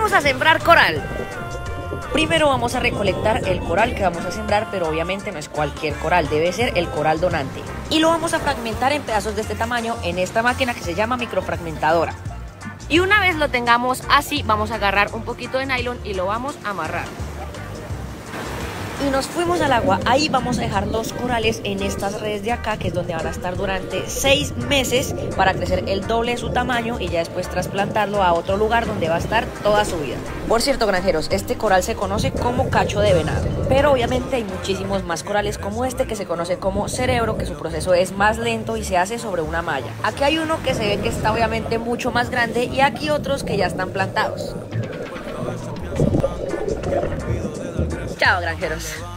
Vamos a sembrar coral. Primero vamos a recolectar el coral que vamos a sembrar, pero obviamente no es cualquier coral, debe ser el coral donante. Y lo vamos a fragmentar en pedazos de este tamaño en esta máquina que se llama microfragmentadora. Y una vez lo tengamos así, vamos a agarrar un poquito de nylon y lo vamos a amarrar y nos fuimos al agua. Ahí vamos a dejar los corales en estas redes de acá, que es donde van a estar durante seis meses para crecer el doble de su tamaño y ya después trasplantarlo a otro lugar donde va a estar toda su vida. Por cierto, granjeros, este coral se conoce como cacho de venado, pero obviamente hay muchísimos más corales como este que se conoce como cerebro, que su proceso es más lento y se hace sobre una malla. Aquí hay uno que se ve que está obviamente mucho más grande y aquí otros que ya están plantados. Chao, granjeros.